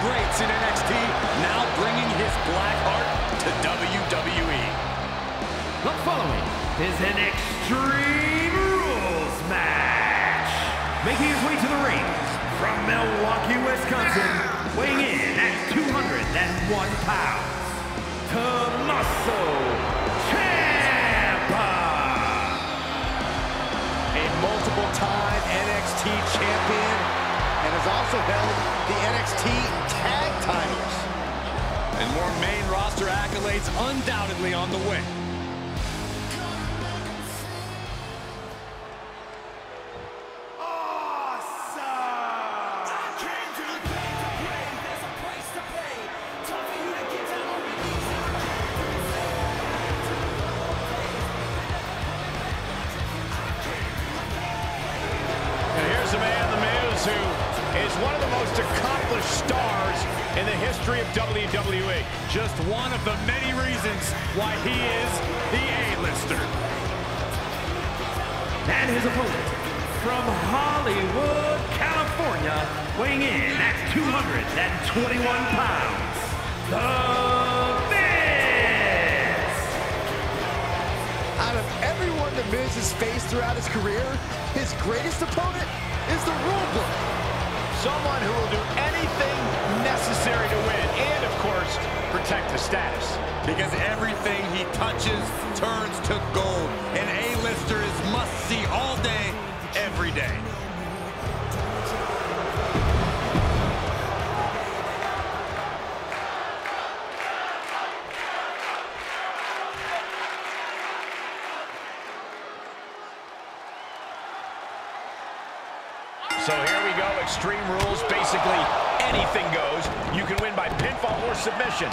greats in NXT, now bringing his black heart to WWE. The following is an Extreme Rules match. Making his way to the ring from Milwaukee, Wisconsin, weighing in at 201 pounds, Tommaso Ciampa. A multiple-time NXT champion and has also held the NXT titles. And more main roster accolades undoubtedly on the way. And here's a man, The Miz, who is one of the most accomplished stars in the history of WWE. Just one of the many reasons why he is the A-lister. And his opponent from Hollywood, California, weighing in at 221 pounds, The Miz! Out of everyone The Miz has faced throughout his career, his greatest opponent is the rulebook. Someone who will do anything necessary to win and, of course, protect the status. Because everything he touches turns to gold. An A-lister is must-see all day, every day. Win by pinfall or submission.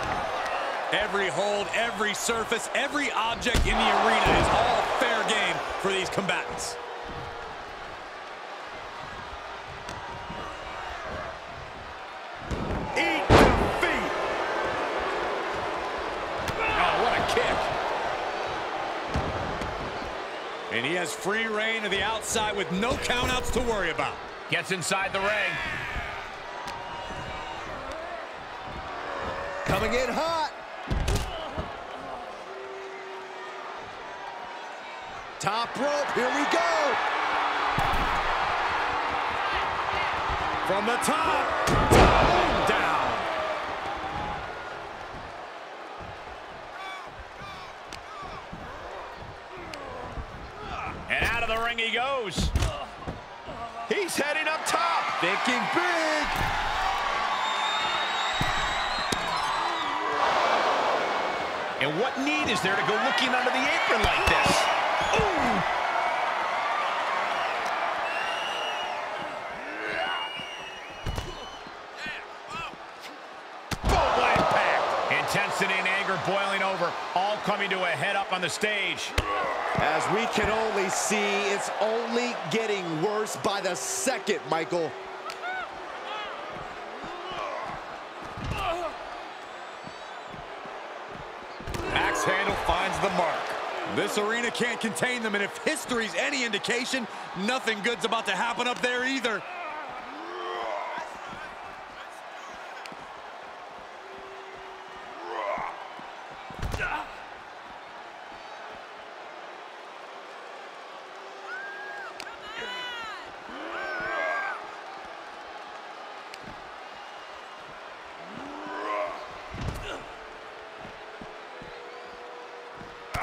Every hold, every surface, every object in the arena is all fair game for these combatants. Eat defeat! Oh, what a kick. And he has free reign to the outside with no countouts to worry about. Gets inside the ring. Coming in hot. Top rope, here we go. From the top, down, down. And out of the ring he goes. He's heading up top. Thinking big. What need is there to go looking under the apron like this? Ooh! Impact. Intensity and anger boiling over, all coming to a head up on the stage. As we can only see, it's only getting worse by the second, Michael. This arena can't contain them, and if history's any indication, nothing good's about to happen up there either.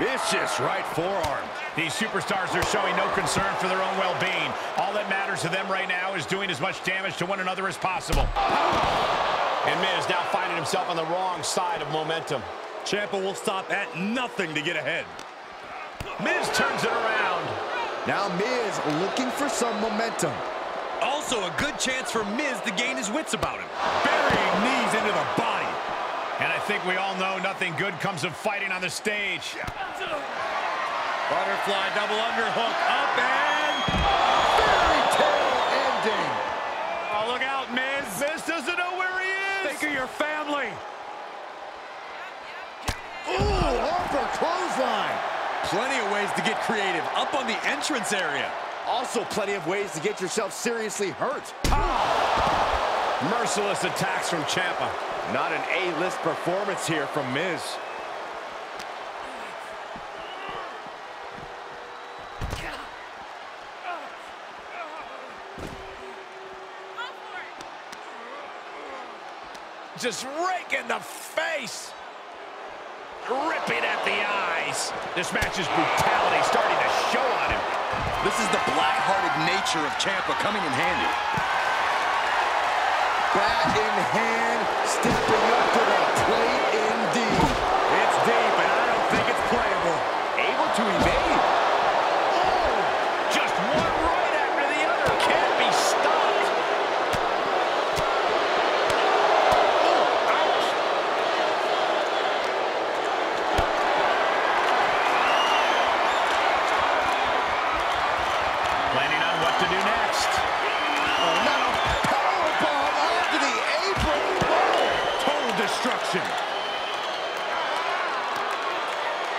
Vicious right forearm. These superstars are showing no concern for their own well-being. All that matters to them right now is doing as much damage to one another as possible. And Miz now finding himself on the wrong side of momentum. Ciampa will stop at nothing to get ahead. Miz turns it around. Now Miz looking for some momentum. Also a good chance for Miz to gain his wits about him. Burying knees into the body. And I think we all know nothing good comes of fighting on the stage. Butterfly double underhook up and Fairy tale ending. Oh, look out, Miz. Miz doesn't know where he is. Think of your family. Ooh, Harper clothesline. Plenty of ways to get creative up on the entrance area. Also plenty of ways to get yourself seriously hurt. Ah. Merciless attacks from Ciampa. Not an A-list performance here from Miz. Just rake in the face. Ripping at the eyes. This match's brutality starting to show on him. This is the black-hearted nature of Ciampa coming in handy. Back in hand, stepping up to the plate indeed. It's deep, and I don't think it's playable. Able to evade. Oh, just one right after the other. Can't be stopped. Oh, ouch. Planning on what to do next. Oh, not a powerbomb onto the apron. Oh, Total destruction.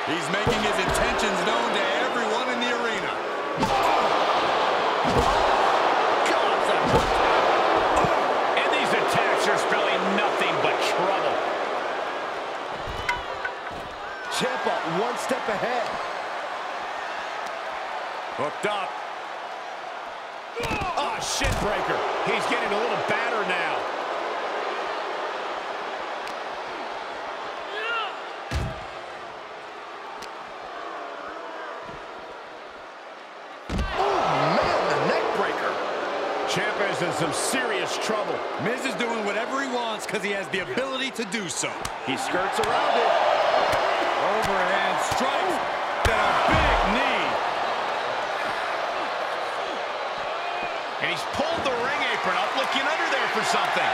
He's making his intentions known to everyone in the arena. And these attacks are spelling nothing but trouble. Ciampa one step ahead. Hooked up. Ah, shin breaker. He's getting a little battered now. Ciampa is in some serious trouble. Miz is doing whatever he wants because he has the ability to do so. He skirts around it. Overhand strikes and a big knee. And he's pulled the ring apron up, looking under there for something.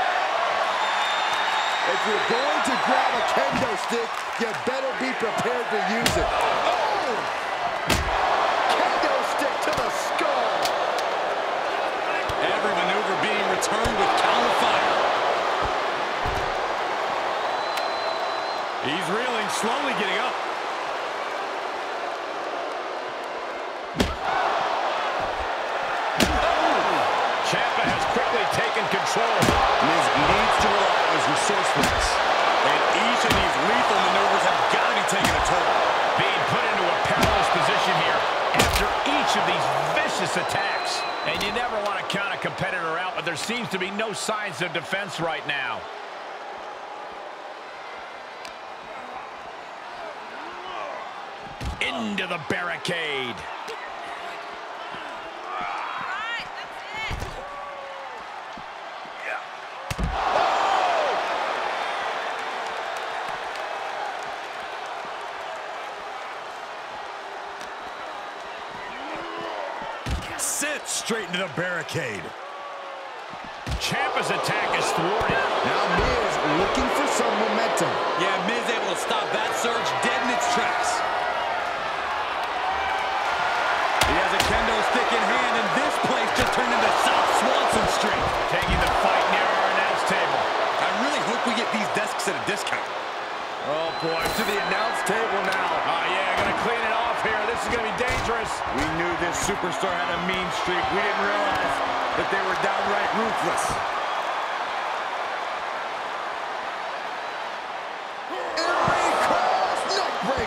If you're going to grab a kendo stick, you better be prepared to use it. Oh! Kendo stick to the skull. Every maneuver being returned with counter fire. He's reeling, slowly getting up. Ciampa has quickly taken control. Miz needs to rely on his resourcefulness. And each of these lethal maneuvers have got to be taking a toll. Being put into a perilous position here after each of these vicious attacks. And you never want to count a competitor out, but there seems to be signs of defense right now. Into the barricade. Sits straight into the barricade. Ciampa's attack is thwarted. Now Miz looking for some momentum. Yeah, Miz able to stop that surge dead in its tracks. He has a kendo stick in hand, and this place just turned into South Swanson Street. Taking the fight near our announce table. I really hope we get these desks at a discount. Oh boy, to the announce table now. Oh, yeah, gonna clean it off here. This is gonna be dangerous. We knew this superstar had a mean streak. We didn't realize that they were downright ruthless.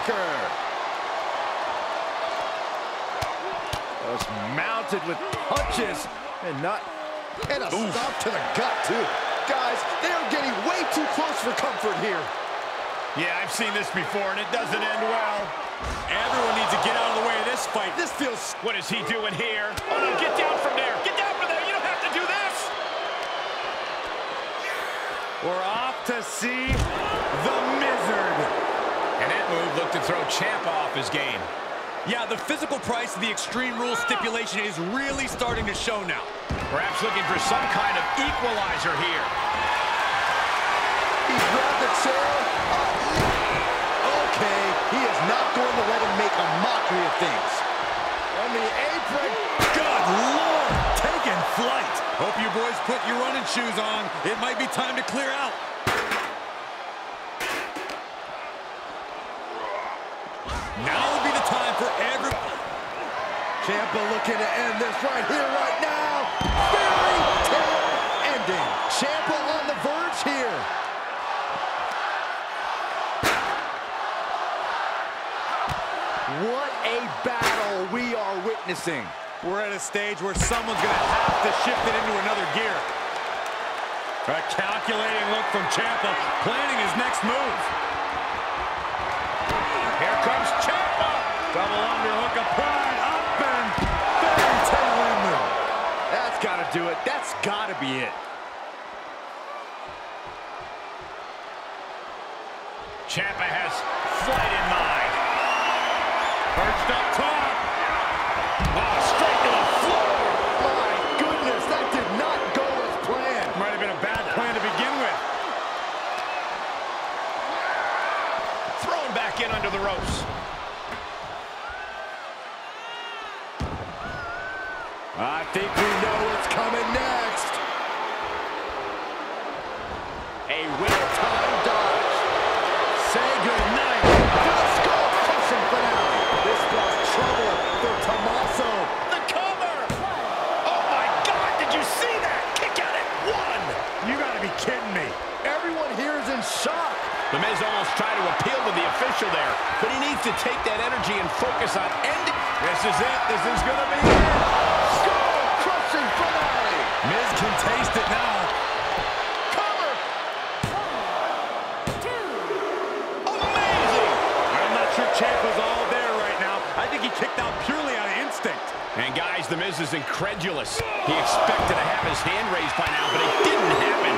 Breaker. Just mounted with punches and not and a stop to the gut too. Guys, they are getting way too close for comfort here. Yeah, I've seen this before, and it doesn't end well. Everyone needs to get out of the way of this fight. This feels What is he doing here? Oh, no, get down from there. Get down from there. You don't have to do this. We're off to see the Mizzard. And move looked to throw Champ off his game. Yeah, the physical price of the Extreme Rules stipulation is really starting to show now. Perhaps looking for some kind of equalizer here. he grabbed the chair. Uh, okay, he is not going to let him make a mockery of things. On the apron. Good Lord, taking flight. Hope you boys put your running shoes on. It might be time to clear out. Now would be the time for every... Ciampa looking to end this right here, right now. Fairy tale ending. Ciampa on the verge here. What a battle we are witnessing. We're at a stage where someone's going to have to shift it into another gear. A calculating look from Ciampa, planning his next move. Here comes Ciampa. Double underhook applied, That's got to do it. That's got to be it. Ciampa has kidding me. Everyone here is in shock. The Miz almost tried to appeal to the official there, but he needs to take that energy and focus on ending. This is it. This is going to be it. Skull-crushing finale. Miz can taste it now. And guys, The Miz is incredulous. He expected to have his hand raised by now, but it didn't happen.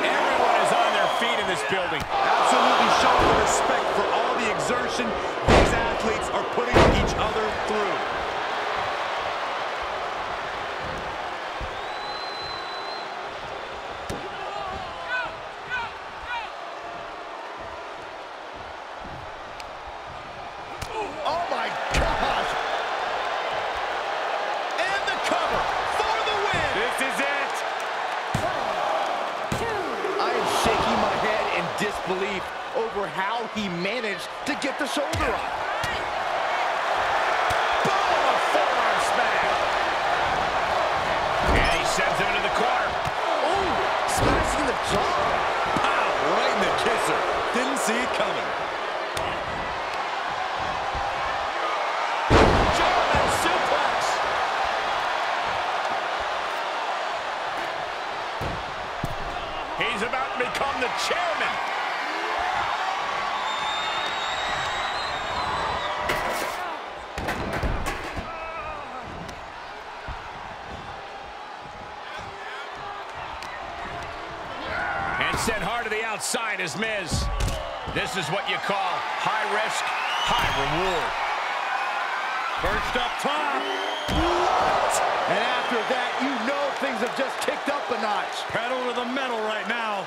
Everyone is on their feet in this building. Absolutely showing respect for all the exertion these athletes are putting each other sent hard to the outside is Miz. This is what you call high risk, high reward. Perched up top. And after that, you know things have just kicked up a notch. Pedal to the metal right now.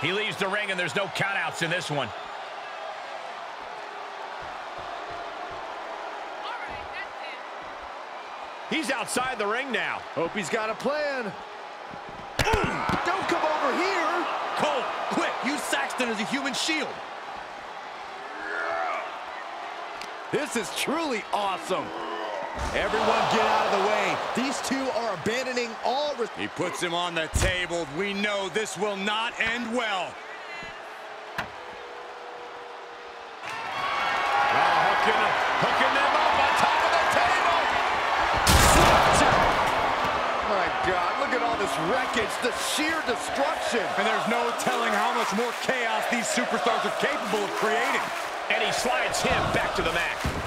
He leaves the ring and there's no countouts in this one. He's outside the ring now. Hope he's got a plan. Don't come over here. Cole, quick, use Saxton as a human shield. This is truly awesome. Everyone get out of the way. These two are abandoning all... He puts him on the table. We know this will not end well. Oh, hooking, hooking them up on top of the table. My God, look at all this wreckage, the sheer destruction. And there's no telling how much more chaos these superstars are capable of creating. And he slides him back to the mat.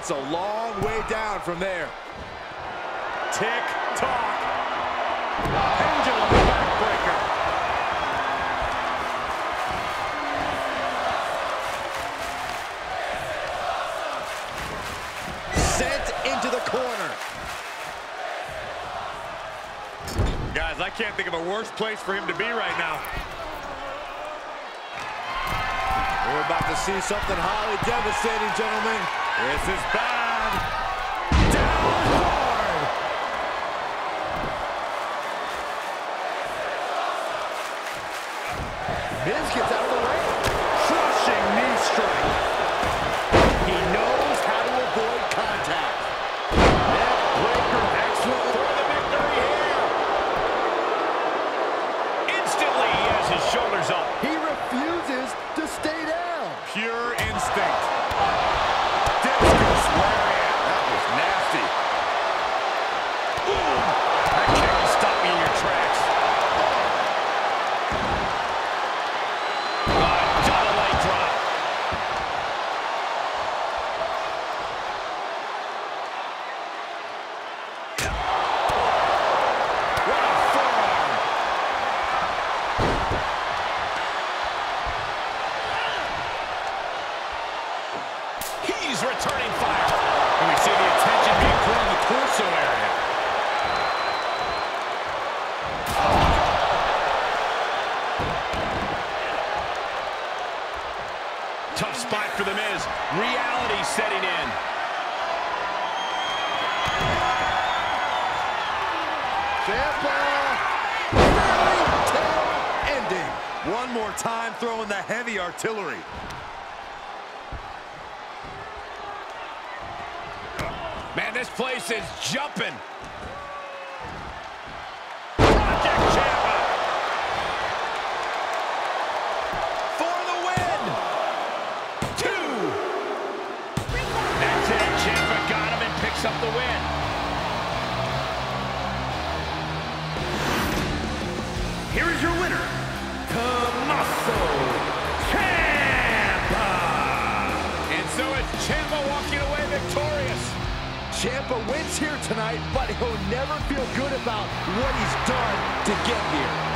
It's a long way down from there. Tick tock. Pendulum backbreaker. Sent into the corner. Guys, I can't think of a worse place for him to be right now. We're about to see something highly devastating, gentlemen. This is bad. Down hard. Miz gets out Tough spot for The Miz. Reality setting in. Ciampa. Ending. One more time throwing the heavy artillery. Man, this place is jumping. Picks up the win. Here is your winner, Tommaso Ciampa. And so it's Ciampa walking away victorious. Ciampa wins here tonight, but he'll never feel good about what he's done to get here.